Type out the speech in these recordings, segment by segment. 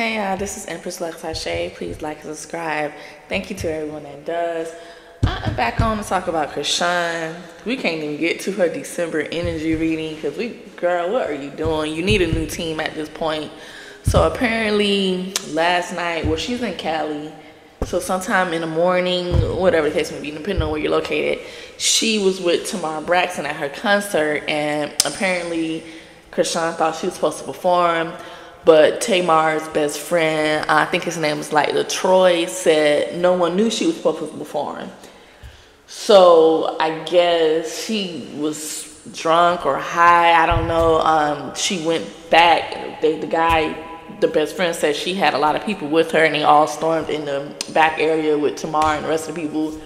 Hey y'all, this is Empress Lux Shay. Please like and subscribe. Thank you to everyone that does. I'm back on to talk about Chrisean. We can't even get to her December energy reading because we, girl, what are you doing? You need a new team at this point. So apparently, last night, well, she's in Cali. So sometime in the morning, whatever the case may be, depending on where you're located, she was with Tamar Braxton at her concert, and apparently, Chrisean thought she was supposed to perform. But Tamar's best friend, I think his name was like LaTroy, said no one knew she was supposed to perform. So I guess she was drunk or high. I don't know. Um, she went back. The, the guy, the best friend, said she had a lot of people with her, and they all stormed in the back area with Tamar and the rest of the people,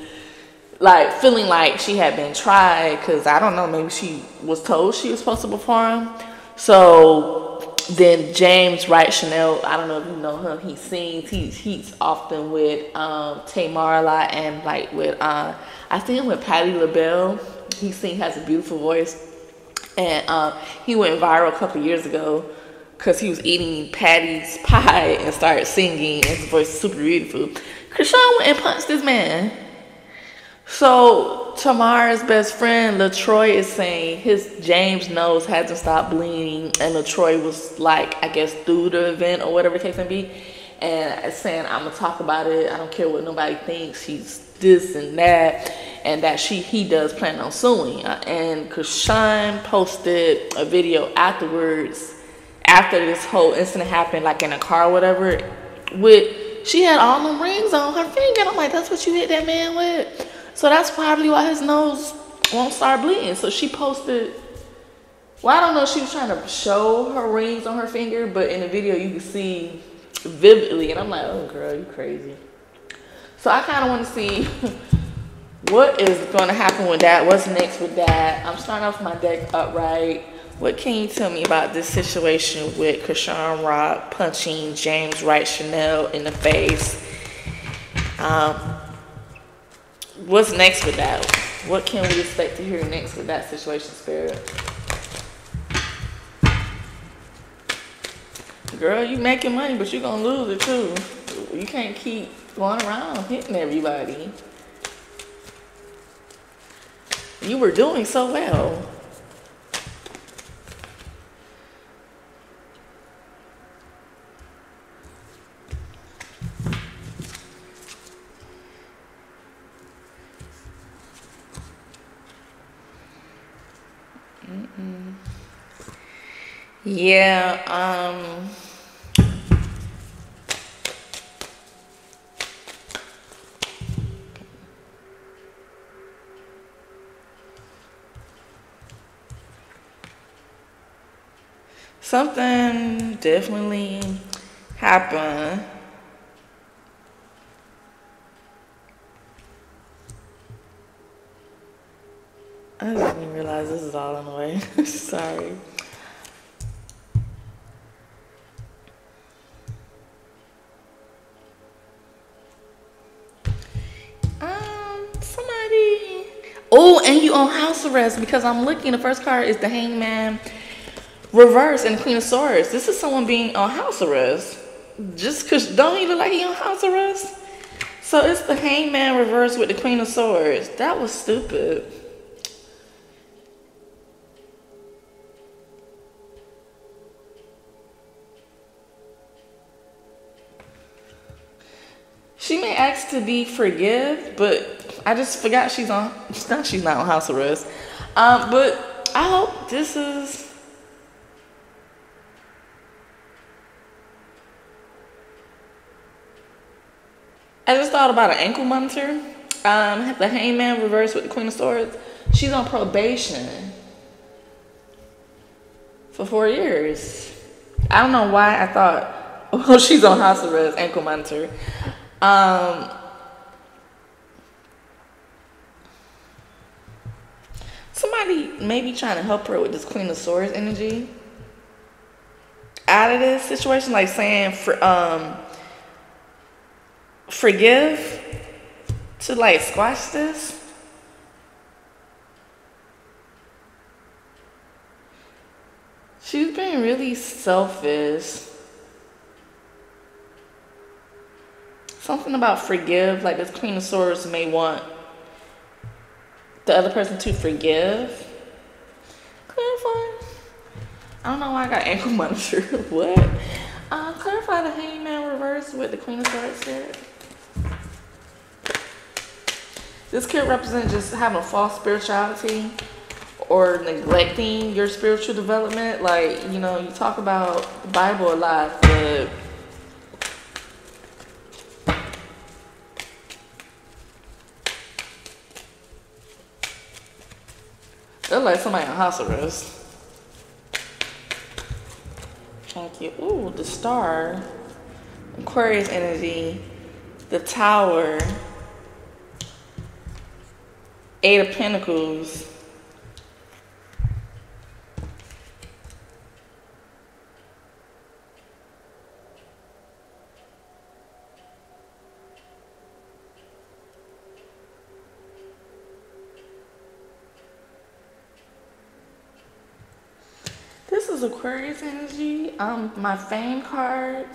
like feeling like she had been tried. Cause I don't know. Maybe she was told she was supposed to perform. So then James Wright Chanel, I don't know if you know him, he sings, he's he's often with um Tamar a lot and like with uh I see him with Patti LaBelle. He sings has a beautiful voice. And uh, he went viral a couple years ago because he was eating Patty's pie and started singing and his voice is super beautiful. Chrisean went and punched this man. So Tamar's best friend Latroy is saying his James nose hasn't stopped bleeding, and Latroy was like, I guess, through the event or whatever the case may be, and saying, "I'm gonna talk about it. I don't care what nobody thinks. He's this and that, and that she he does plan on suing." And Chrisean posted a video afterwards, after this whole incident happened, like in a car or whatever, with she had all them rings on her finger. I'm like, that's what you hit that man with. So that's probably why his nose won't start bleeding. So she posted, well, I don't know she was trying to show her rings on her finger, but in the video you can see vividly. And I'm like, oh, girl, you crazy. So I kind of want to see what is going to happen with that. What's next with that? I'm starting off my deck upright. What can you tell me about this situation with Chrisean Rock punching James Wright Chanel in the face? Um, what's next with that? What can we expect to hear next with that situation, Spirit? Girl, you making money, but you're gonna lose it too. You can't keep going around hitting everybody. You were doing so well. Yeah, um something definitely happened. I didn't realize this is all in the way. Sorry. Arrest because I'm looking. The first card is the Hangman reverse and Queen of Swords. This is someone being on house arrest. Just because don't he look like he on house arrest? So it's the Hangman reverse with the Queen of Swords. That was stupid. She may ask to be forgive, but I just forgot she's on. She's not on house arrest. Um, but I hope this is. I just thought about an ankle monitor. Um, the Hangman reverse with the Queen of Swords. She's on probation for four years. I don't know why I thought, well, she's on house arrest, ankle monitor. Um, somebody maybe trying to help her with this Queen of Swords energy out of this situation, like saying for um forgive to like squash this. She's been really selfish. Something about forgive, like this Queen of Swords may want the other person to forgive. Clarify. I don't know why I got ankle monitor. what? Uh, clarify the hangman reverse with the Queen of Swords spirit. This could represent just having a false spirituality or neglecting your spiritual development. Like, you know, you talk about the Bible a lot, but Like somebody on house arrest. Thank you. Ooh, the star. Aquarius energy. The tower. Eight of Pentacles. This is Aquarius energy. Um, my fame card.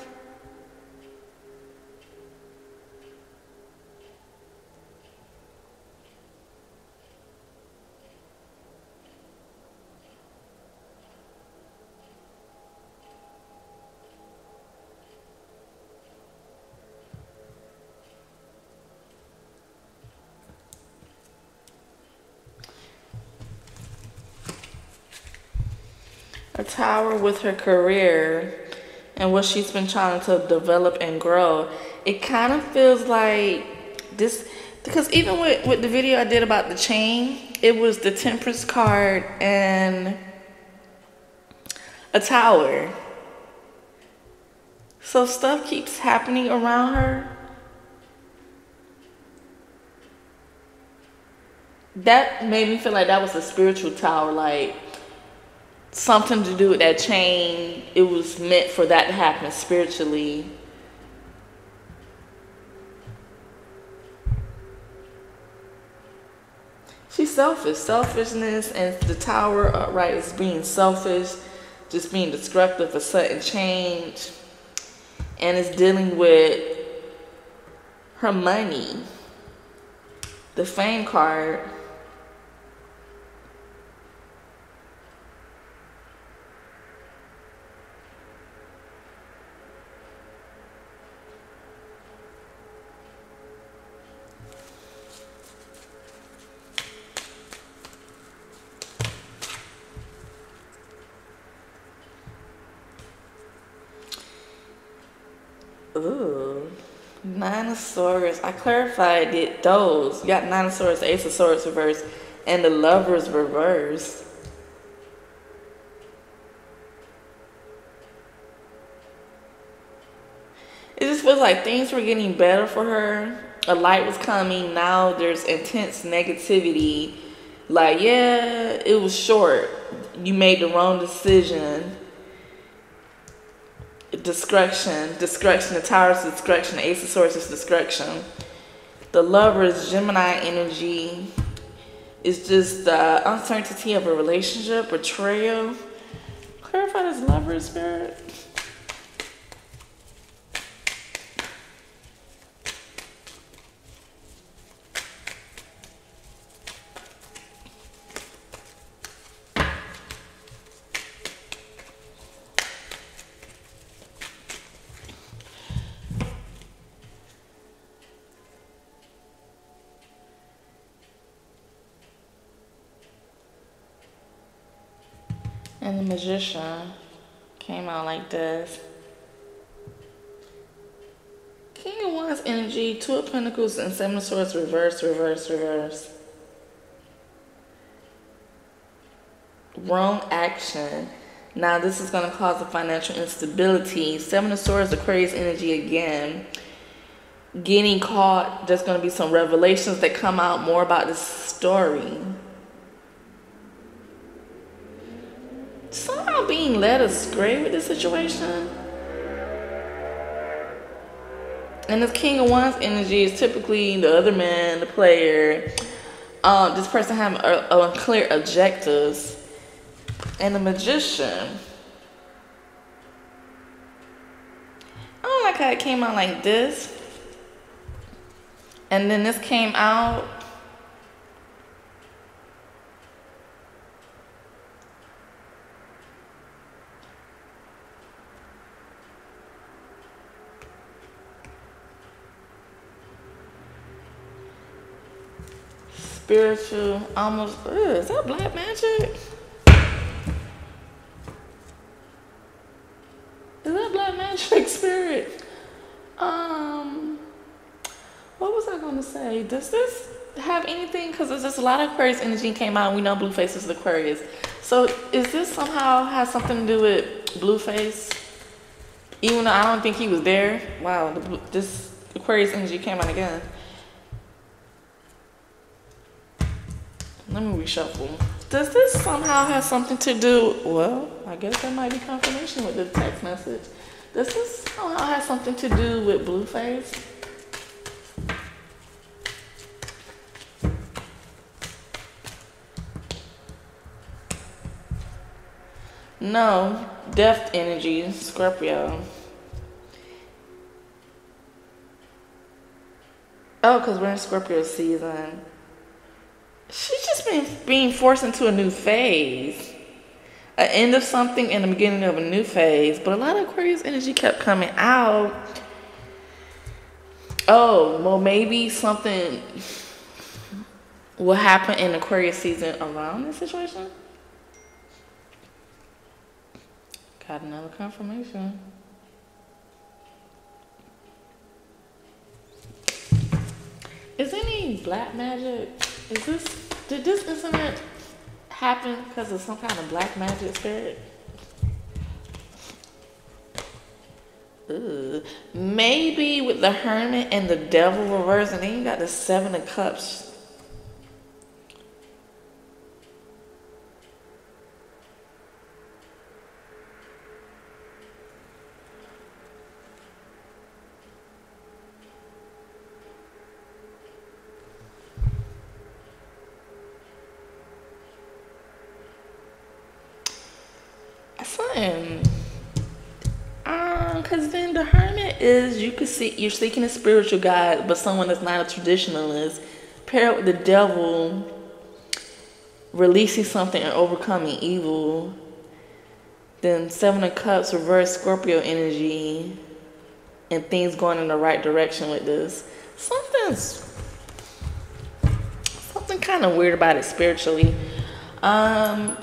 Tower with her career and what she's been trying to develop and grow. It kind of feels like this because even with, with the video I did about the chain, it was the temperance card and a tower. So stuff keeps happening around her. That made me feel like that was a spiritual tower, like something to do with that chain. It was meant for that to happen spiritually. She's selfish. Selfishness and the tower upright is being selfish, just being destructive for sudden change. And it's dealing with her money. The fame card Nine of Swords. I clarified it. Those. You got Nine of Swords, Ace of Swords reverse, and the Lovers reverse. It just feels like things were getting better for her. A light was coming. Now there's intense negativity. Like, yeah, it was short. You made the wrong decision destruction, destruction, the Tower's destruction, the Ace of Swords is destruction. The Lover's Gemini energy is just the uncertainty of a relationship, betrayal. Clarify this Lover spirit. And the magician came out like this. King of Wands energy, Two of Pentacles, and Seven of Swords, reverse, reverse, reverse. Wrong action. Now this is going to cause a financial instability. Seven of Swords, Aquarius energy again. Getting caught. There's going to be some revelations that come out more about this story. somehow being led astray with this situation. And this King of Wands energy is typically the other man, the player. Um, this person having unclear objectives. And the Magician. I don't like how it came out like this. And then this came out. Spiritual, almost. Ugh, is that black magic? Is that black magic spirit? Um, what was I gonna say? Does this have anything? Because there's just a lot of Aquarius energy came out. And we know Blueface is Aquarius. So is this somehow has something to do with Blueface? Even though I don't think he was there. Wow, this Aquarius energy came out again. Let me reshuffle. Does this somehow have something to do? Well, I guess that might be confirmation with the text message. Does this somehow have something to do with Blueface? No, death energy, Scorpio. Oh, because we're in Scorpio season. She's being forced into a new phase. An end of something and the beginning of a new phase. But a lot of Aquarius energy kept coming out. Oh, well, maybe something will happen in Aquarius season around this situation. Got another confirmation. Is any black magic? Is this did this incident happen because of some kind of black magic spirit? Ooh. Maybe with the hermit and the devil reverse, and then you got the seven of cups you're seeking a spiritual guide, but someone that's not a traditionalist. Paired with the devil, releasing something and overcoming evil. Then Seven of Cups, reverse Scorpio energy, and things going in the right direction with this. Something's something kind of weird about it spiritually. Um,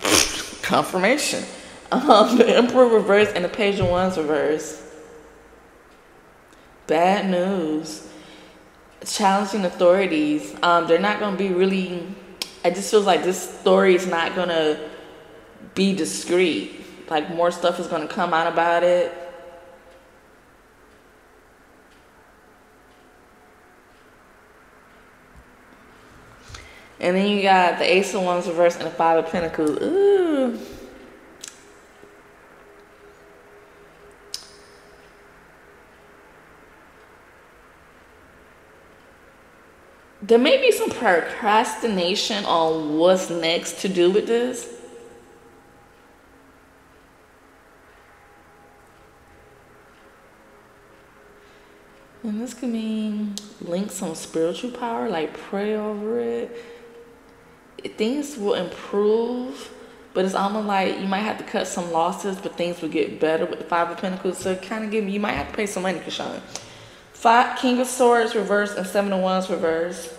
confirmation. Um, the Emperor reverse and the Page of Wands reverse. Bad news. Challenging authorities. Um, they're not going to be really. It just feels like this story is not going to be discreet. Like more stuff is going to come out about it. And then you got the Ace of Wands reverse and the Five of Pentacles. Ooh. There may be some procrastination on what's next to do with this. And this could mean link some spiritual power, like pray over it things will improve, but it's almost like you might have to cut some losses, but things will get better with the Five of Pentacles. So kind of give me you might have to pay some money, Chrisean. Five King of Swords reverse and Seven of Wands reverse.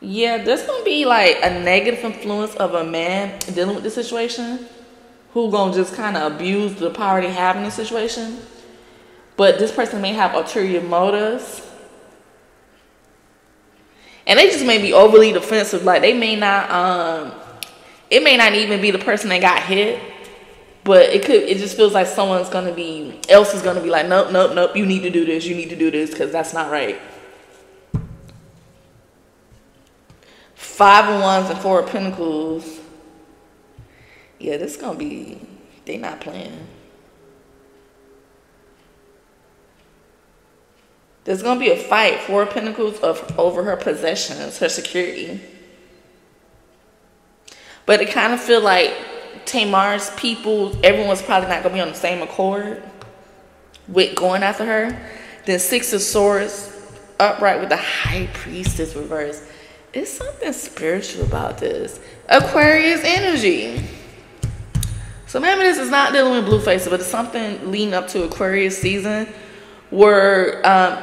Yeah, there's gonna be like a negative influence of a man dealing with the situation who gonna just kind of abuse the power they have in the situation. But this person may have ulterior motives and they just may be overly defensive. Like they may not, um, it may not even be the person that got hit, but it could. It just feels like someone's gonna be else is gonna be like, nope, nope, nope. You need to do this. You need to do this because that's not right. Five of Wands and Four of Pentacles. Yeah, this is gonna be. They not playing. There's gonna be a fight four of Pentacles of over her possessions, her security. But it kind of feel like Tamar's people, everyone's probably not gonna be on the same accord with going after her. Then Six of Swords, upright with the high priestess reverse. It's something spiritual about this. Aquarius energy. So maybe this is not dealing with blue faces, but it's something leading up to Aquarius season where um,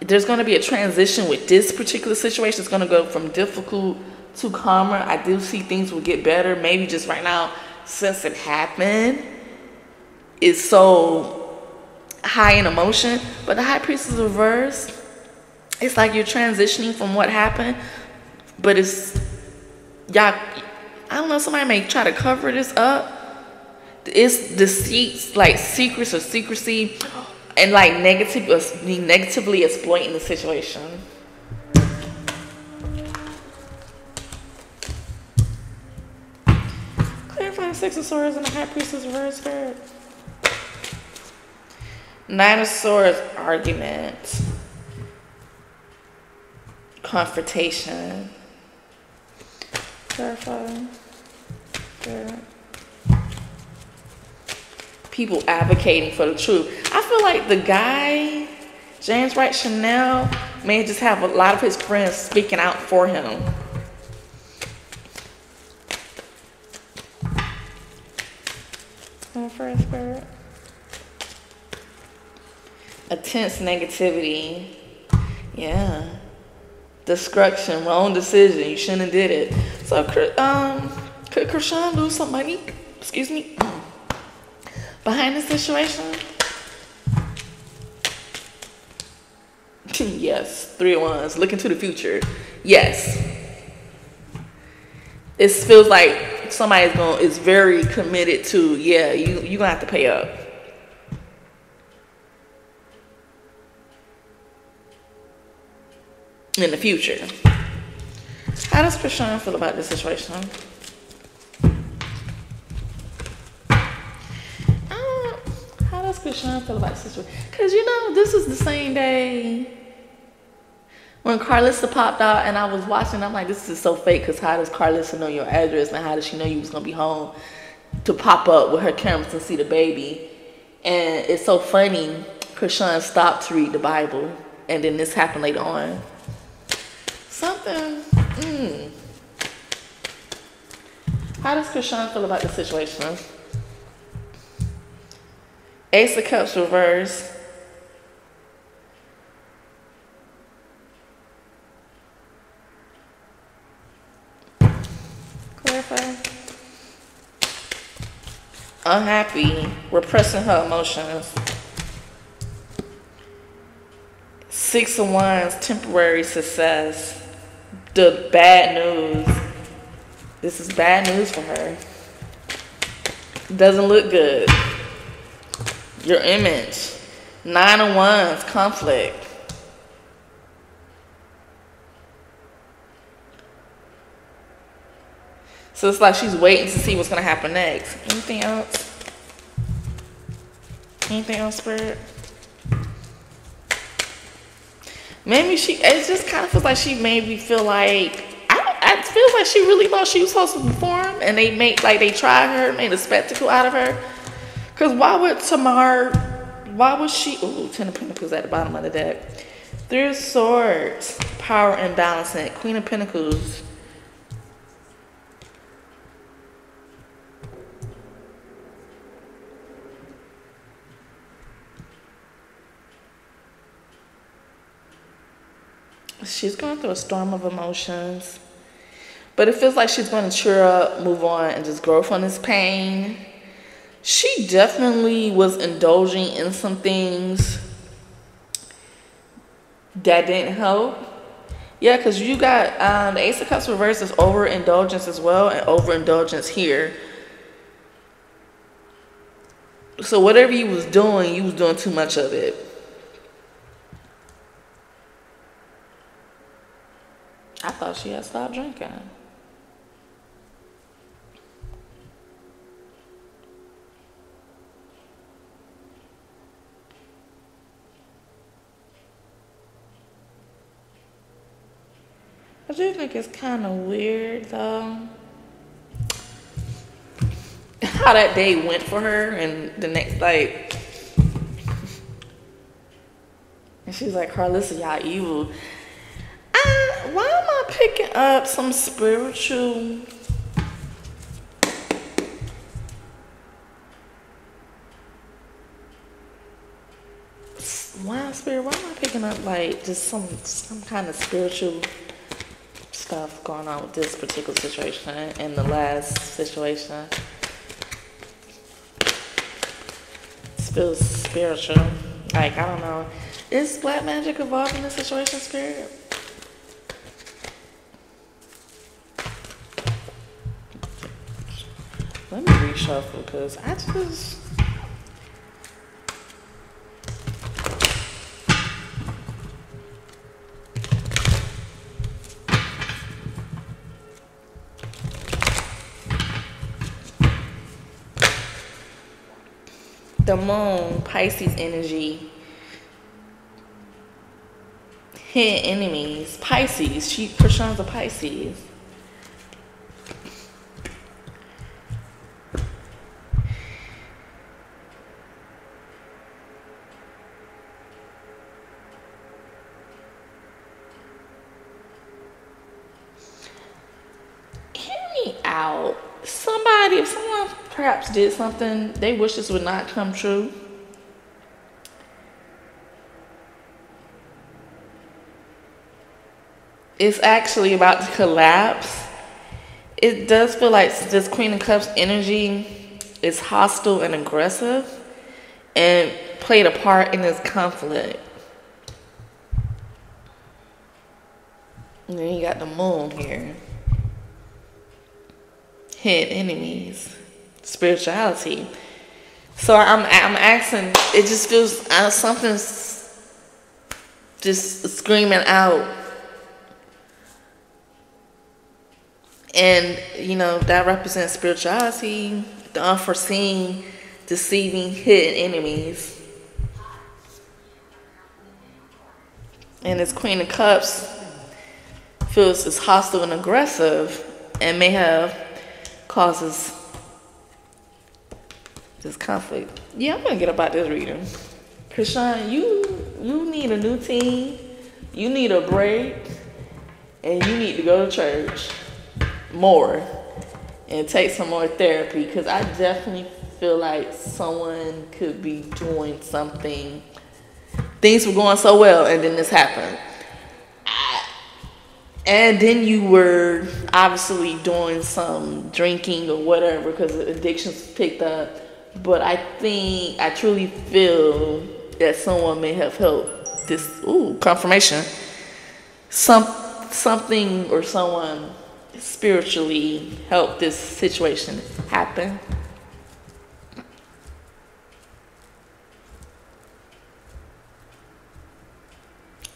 there's going to be a transition with this particular situation. It's going to go from difficult to calmer. I do see things will get better. Maybe just right now, since it happened, it's so high in emotion. But the high priest priestess reverse, it's like you're transitioning from what happened, but it's y'all. I don't know. Somebody may try to cover this up. It's deceit, like secrets or secrecy, and like negative, negatively exploiting the situation. Clarifying Six of Swords and the High Priestess reverse spirit. Nine of Swords argument. Confrontation. Clarify. People advocating for the truth. I feel like the guy, James Wright Chanel, may just have a lot of his friends speaking out for him. Spirit. A tense negativity. Yeah. Destruction, wrong decision. You shouldn't have did it. So, um, could Chrisean lose some money? Excuse me. Behind the situation? yes. Three of Wands. Looking to the future. Yes. It feels like somebody's gonna is very committed to yeah you you gonna have to pay up. In the future. How does Chrisean feel about this situation? Uh, how does Chrisean feel about this situation? Because you know this is the same day when Karlissa popped out and I was watching, I'm like, this is so fake because how does Karlissa know your address and how does she know you was going to be home to pop up with her cameras and see the baby? And it's so funny, Chrisean stopped to read the Bible and then this happened later on. Something, mm. How does Chrisean feel about the situation? Ace of Cups reverse. Unhappy, repressing her emotions. Six of Wands, temporary success. The bad news. This is bad news for her. Doesn't look good. Your image. Nine of Wands, conflict. So it's like she's waiting to see what's gonna happen next. Anything else? Anything else, Spirit? Maybe she. It just kind of feels like she made me feel like I. I feel like she really thought she was supposed to perform, and they made like they tried her, made a spectacle out of her. Cause why would Tamar? Why was she? Ooh, Ten of Pentacles at the bottom of the deck. Three of Swords, power and balancing. Queen of Pentacles. She's going through a storm of emotions. But it feels like she's going to cheer up, move on, and just grow from this pain. She definitely was indulging in some things that didn't help. Yeah, because you got um, the Ace of Cups reverse is overindulgence as well, and overindulgence here. So whatever you was doing, you was doing too much of it. I thought she had stopped drinking. I do think it's kind of weird though. How that day went for her and the next like And she's like, Karlissa, y'all evil. Up some spiritual why spirit why am I picking up like just some some kind of spiritual stuff going on with this particular situation and the last situation? It feels spiritual. Like I don't know. Is black magic involved in the situation, spirit? Reshuffle because I just the moon, Pisces energy, hit enemies. Pisces, she Chrisean's a Pisces. Did something they wish this would not come true. It's actually about to collapse. It does feel like this Queen of Cups energy is hostile and aggressive and played a part in this conflict. And then you got the moon here. Hit enemies spirituality. So I'm I'm asking. It just feels uh, something's just screaming out, and you know that represents spirituality, the unforeseen, deceiving, hidden enemies. And this Queen of Cups feels as hostile and aggressive, and may have causes this conflict. Yeah, I'm gonna get about this reading. Chrisean, you you need a new team, you need a break, and you need to go to church more and take some more therapy because I definitely feel like someone could be doing something. Things were going so well, and then this happened. and then you were obviously doing some drinking or whatever because the addictions picked up but I think I truly feel that someone may have helped this ooh confirmation. Some something or someone spiritually helped this situation happen.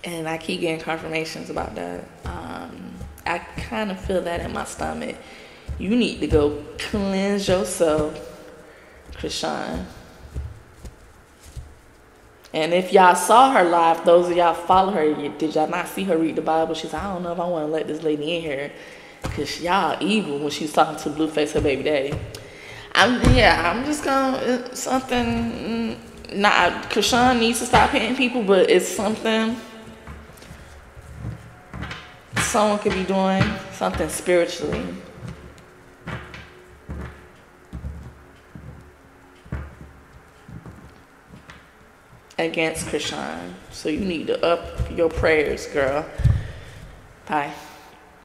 And I keep getting confirmations about that. Um, I kind of feel that in my stomach. You need to go cleanse yourself Chrisean. And if y'all saw her live, those of y'all follow her, did y'all not see her read the Bible? She's like, I don't know if I want to let this lady in here. Because y'all evil when she's talking to Blueface, her baby daddy. I'm, yeah, I'm just going to, something, mm, not, Chrisean needs to stop hitting people, but it's something someone could be doing, something spiritually. Against Chrisean. So you need to up your prayers, girl. Bye.